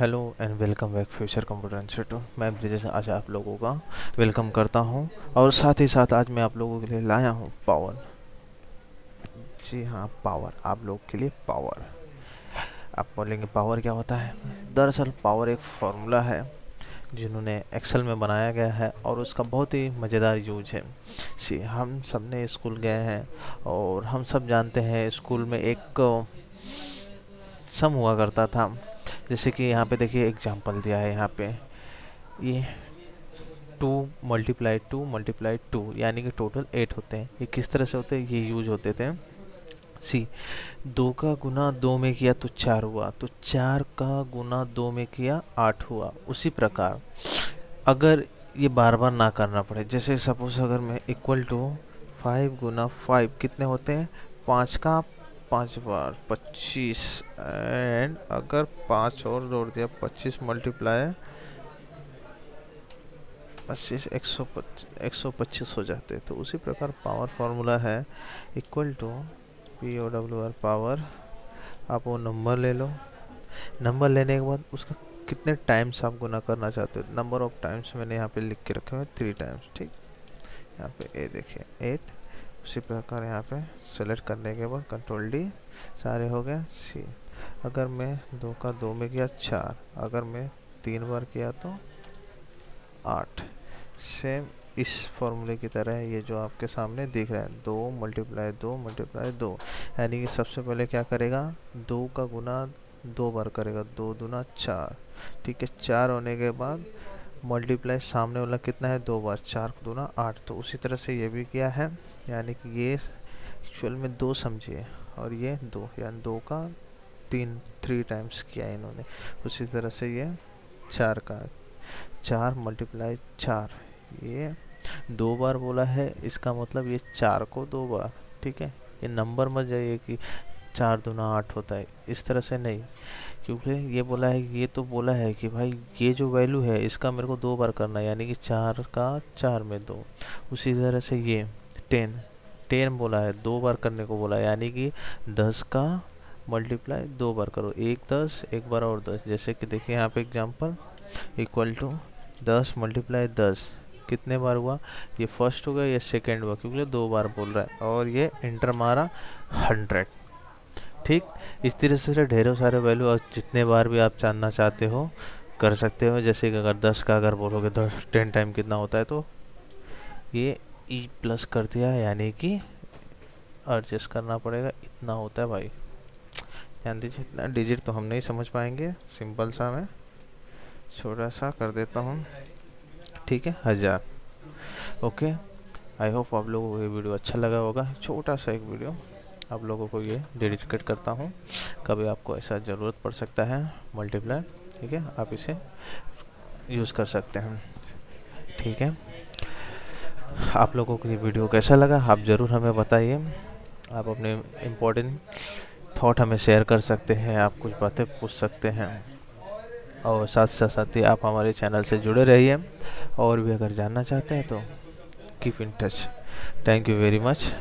Hello and welcome back future computer institute मैं ब्रिजेश आज आप लोगों का वेलकम करता हूँ और साथ ही साथ आज मैं आप लोगों के लिए लाया हूँ पावर जी हाँ पावर आप लोग के लिए पावर आप बोलेंगे पावर क्या होता है? दरअसल पावर एक फार्मूला है जिन्होंने एक्सेल में बनाया गया है और उसका बहुत ही मज़ेदार यूज़ है। सी हम सबने स्कूल गए हैं और हम सब जानते हैं स्कूल में एक सम हुआ करता था। जैसे कि यहाँ पे देखिए एग्जांपल दिया है यहाँ पे। ये two multiply two multiply two यानी कि टोटल एट होते हैं। ये किस तरह से होते हैं? ये यूज़ होते थे। सी दो का गुना दो में किया तो चार हुआ। तो चार का गुना दो में किया आठ हुआ। उसी प्रकार, अगर ये बार बार ना करना पड़े, जैसे सपोज़ अगर मैं इक्वल टू फाइव गुना फाइव कितने होते हैं? पाँच का पाँच बार, पच्चीस एंड अगर पाँच और जोड़ दिया, पच्चीस मल्टीप्लाई पच्चीस, एक सौ एक सौ पच्चीस हो जाते तो उसी प्रकार पावर फार्मूला है equal to P O W R power आप वो नंबर ले लो। नंबर लेने के बाद उसका कितने टाइम्स आप गुना करना चाहते हो? नंबर ऑफ़ टाइम्स मैंने यहाँ पे लिख के रखे हुए थ्री टाइम्स ठीक? यहाँ पे ए देखिए एट उसी प्रकार यहाँ पे सेलेक्ट करने के बाद कंट्रोल डी सारे हो गए। सी अगर मैं दो का दो में किया चार, अगर मैं तीन बार किया तो आठ। सेम इस फॉर्मूले की तरह ये जो आपके सामने दिख रहा है, दो मल्टीप्लाई दो मल्टीप्लाई दो। यानी कि सबसे पहले क्या करेगा? दो का गुना दो बार करेगा, दो दुना चार। ठीक है, चार होने के बाद मल्टीप्लाई सामने वाला कितना है? दो बार चार दुना आठ। तो उसी तरह से ये भी किया है। यानी कि ये एक्चुअल में दो समझिए। और ये दो। यानी दो का तीन थ्री टाइम्स किया इन्होंने। उसी तरह से ये चार का चार मल्टीप्लाई चार। ये दो बार बोला है। इसका मतलब ये चार को दो बार। ठीक है? ये नंबर मत जाइए कि चार दुना आठ होता है। इस तरह से नहीं। क्योंकि ये बोला है, ये तो बोला है कि भाई ये जो वैल्यू है, इसका मेरे को दो बार करना है, यानी कि चार का चार में दो। उसी तरह से ये टेन टेन बोला है, दो बार करने को बोला है, यानी कि दस का मल्टीप्लाई दो बार करो। एक दस, एक बार और दस। जैसे कि देखिए यहाँ पे एग्जांपल इक्वल टू दस मल्टीप्लाई दस। कितने बार हुआ? ये फ़र्स्ट हो गया, ये सेकेंड हुआ, क्योंकि दो बार बोल रहा है। और ये इंटर मारा हंड्रेड ठीक? इस तरह से ढेरों सारे वैल्यू और जितने बार भी आप जानना चाहते हो, कर सकते हो। जैसे कि अगर दस का अगर बोलोगे, दस टेन टाइम कितना होता है तो ये ई e प्लस कर दिया, यानी कि एडजस्ट करना पड़ेगा। इतना होता है भाई। ध्यान दीजिए, इतना डिजिट तो हम नहीं समझ पाएँगे। सिंपल सा मैं छोटा सा कर देता हूँ। ठीक है? हज़ार। ओके आई होप आप लोगों को ये वीडियो अच्छा लगा होगा। छोटा सा एक वीडियो आप लोगों को ये डेडिकेट करता हूँ। कभी आपको ऐसा ज़रूरत पड़ सकता है मल्टीप्लाई ठीक है? आप इसे यूज़ कर सकते हैं। ठीक है? आप लोगों को ये वीडियो कैसा लगा, आप ज़रूर हमें बताइए। आप अपने इम्पोर्टेंट थॉट हमें शेयर कर सकते हैं, आप कुछ बातें पूछ सकते हैं। और साथ साथ साथ ही आप हमारे चैनल से जुड़े रहिए। और भी अगर जानना चाहते हैं तो keep in touch thank you very much